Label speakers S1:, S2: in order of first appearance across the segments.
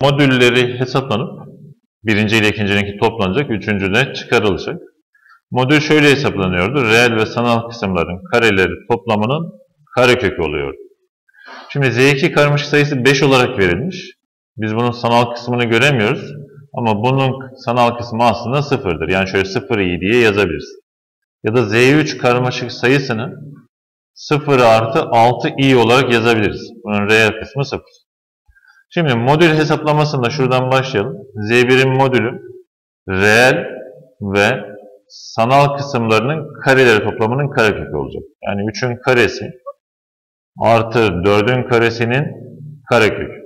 S1: Modülleri hesaplanıp birinci ile ikincininki toplanacak, üçüncü çıkarılacak. Modül şöyle hesaplanıyordu. Reel ve sanal kısımların kareleri toplamının karekökü oluyor. Şimdi Z2 karmaşık sayısı 5 olarak verilmiş. Biz bunun sanal kısmını göremiyoruz. Ama bunun sanal kısmı aslında sıfırdır. Yani şöyle 0 i diye yazabiliriz. Ya da Z3 karmaşık sayısını 0 artı 6 i olarak yazabiliriz. Bunun reel kısmı 0. Şimdi modül hesaplamasında şuradan başlayalım. Z1'in modülü reel ve sanal kısımlarının kareleri toplamının karekökü olacak. Yani 3'ün karesi artı 4'ün karesinin karekökü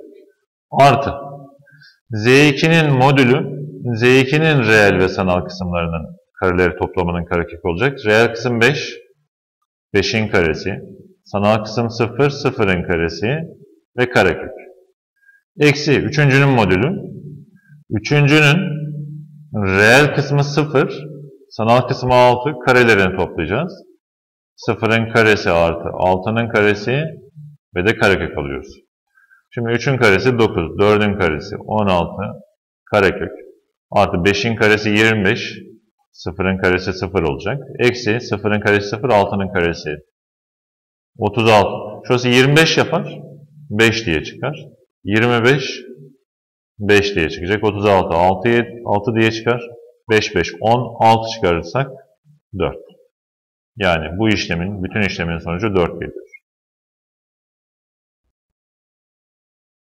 S1: artı Z2'nin modülü Z2'nin reel ve sanal kısımlarının kareleri toplamının karekökü olacak. Reel kısım 5, 5'in karesi, sanal kısım 0, 0'ın karesi ve karekök. Eksi üçüncünün modülü. Üçüncünün reel kısmı 0, sanal kısmı 6, karelerini toplayacağız. 0'ın karesi artı 6'nın karesi ve de karekök alıyoruz. Şimdi 3'ün karesi 9, 4'ün karesi 16, karekök. Artı 5'in karesi 25, 0'ın karesi 0 olacak. Eksi 0'ın karesi 0, 6'nın karesi 36. Şurası 25 yapar, 5 diye çıkar. 25, 5 diye çıkacak. 36, 6, 6 diye çıkar. 5, 5, 10, 6 çıkarırsak 4. Yani bu işlemin, bütün işlemin sonucu 4 gelir.